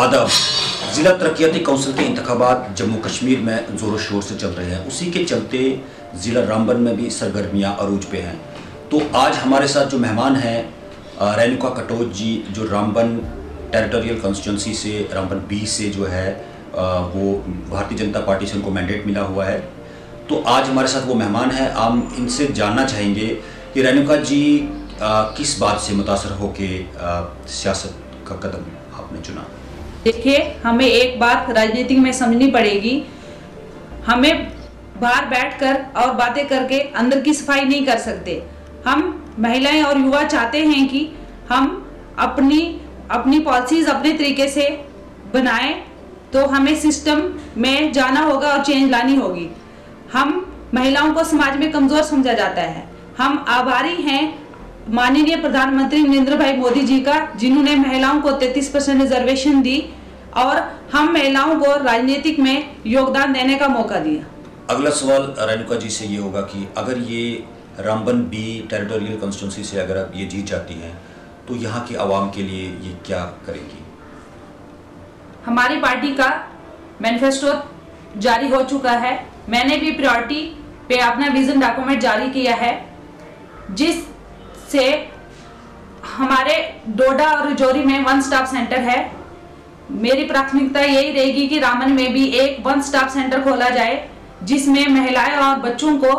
आदाब। ज़िला तरक्याती कौंसिल के इंतबात जम्मू कश्मीर में ज़ोर शोर से चल रहे हैं। उसी के चलते ज़िला रामबन में भी सरगर्मियाँ अरूज पे हैं। तो आज हमारे साथ जो मेहमान हैं रेणुका कटोच जी जो रामबन टेरिटोरियल कॉन्स्टिट्यूंसी से रामबन बी से जो है वो भारतीय जनता पार्टी से उनको मैंडेट मिला हुआ है। तो आज हमारे साथ वो मेहमान हैं। हम इनसे जानना चाहेंगे कि रेणुका जी अ, किस बात से मुतासर होके अ, सियासत का कदम आपने चुना? देखिए, हमें एक बात राजनीति में समझनी पड़ेगी। हमें बाहर बैठकर और बातें करके अंदर की सफ़ाई नहीं कर सकते। हम महिलाएँ और युवा चाहते हैं कि हम अपनी अपनी पॉलिसीज़ अपने तरीके से बनाएँ तो हमें सिस्टम में जाना होगा और चेंज लानी होगी। हम महिलाओं को समाज में कमज़ोर समझा जाता है। हम आभारी हैं माननीय प्रधानमंत्री नरेंद्र भाई मोदी जी का जिन्होंने महिलाओं को 33 परसेंट रिजर्वेशन दी और हम महिलाओं को राजनीतिक में योगदान देने का मौका दिया। अगला सवाल रेणुका जी से ये होगा कि अगर ये रामबन बी टेरिटोरियल कॉन्स्टिट्यूंसी से अगर आप ये जीत जाती हैं तो यहाँ की आवाम के लिए ये क्या करेगी? हमारी पार्टी का मैनिफेस्टो जारी हो चुका है। मैंने भी प्रायोरिटी पे अपना विजन डॉक्यूमेंट जारी किया है। जिससे हमारे डोडा और रिजौरी में वन स्टॉप सेंटर है। मेरी प्राथमिकता यही रहेगी कि रामन में भी एक वन स्टॉप सेंटर खोला जाए, जिसमें महिलाएँ और बच्चों को,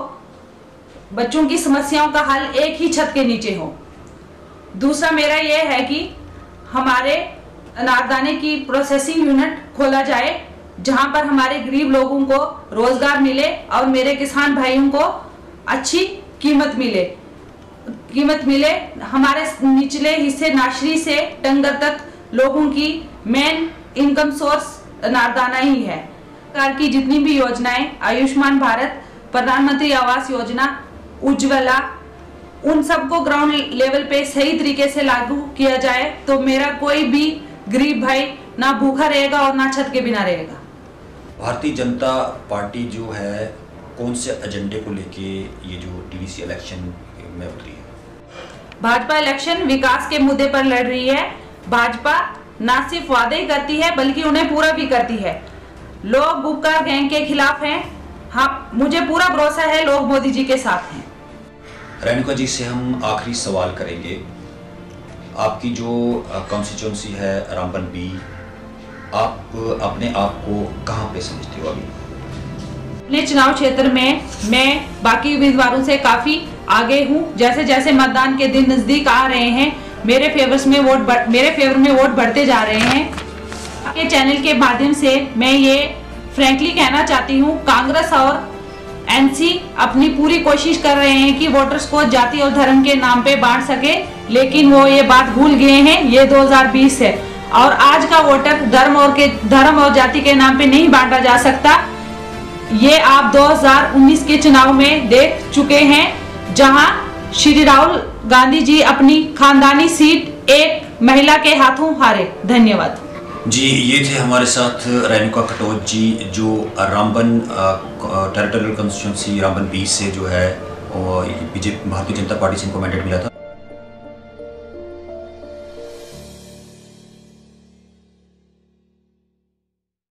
बच्चों की समस्याओं का हल एक ही छत के नीचे हो। दूसरा मेरा यह है कि हमारे अनारदाने की प्रोसेसिंग यूनिट खोला जाए, जहाँ पर हमारे गरीब लोगों को रोज़गार मिले और मेरे किसान भाइयों को अच्छी कीमत मिले। कीमत मिले। हमारे निचले हिस्से नाशरी से टंगर तक लोगों की मेन इनकम सोर्स अनारदाना ही है। सरकार की जितनी भी योजनाएँ, आयुष्मान भारत, प्रधानमंत्री आवास योजना, उज्ज्वला, उन सबको ग्राउंड लेवल पे सही तरीके से लागू किया जाए तो मेरा कोई भी गरीब भाई ना भूखा रहेगा और ना छत के बिना रहेगा। भारतीय जनता पार्टी जो है, कौन से एजेंडे को लेके ये जो डीवीसी इलेक्शन में उतरी है? भाजपा इलेक्शन विकास के मुद्दे पर लड़ रही है। भाजपा ना सिर्फ़ वादे ही करती है बल्कि उन्हें पूरा भी करती है। लोग गुप्का गैंग के खिलाफ हैं। हाँ मुझे पूरा भरोसा है लोग मोदी जी के साथ हैं। रेणुका जी से हम आखिरी सवाल करेंगे। आपकी जो कॉन्स्टिट्यूंसी है रामबन बी आप अपने आप को कहाँ पे समझते हो अभी? अपने चुनाव क्षेत्र में मैं बाकी उम्मीदवारों से काफ़ी आगे हूँ। जैसे जैसे मतदान के दिन नज़दीक आ रहे हैं, मेरे फेवर्स में वोट बढ़- मेरे फेवर में वोट बढ़ते जा रहे हैं। आपके चैनल के माध्यम से मैं ये फ्रैंकली कहना चाहती हूँ, कांग्रेस और एनसी अपनी पूरी कोशिश कर रहे हैं कि वोटर्स को जाति और धर्म के नाम पे बांट सके, लेकिन वो ये बात भूल गए हैं, ये 2020 है। और आज का वोटर धर्म और के धर्म और जाति के नाम पे नहीं बांटा जा सकता। ये आप 2019 के चुनाव में देख चुके हैं। जहाँ श्री राहुल गांधी जी अपनी खानदानी सीट एक महिला के हाथों हारे। धन्यवाद। जी, ये थे हमारे साथ रेणुका कटोच जी, जो रामबन टेरिटोरियल कॉन्स्टिट्यूंसी रामबन बीस से जो है, और बीजेपी, भारतीय जनता पार्टी से इनको मैंडेट मिला था।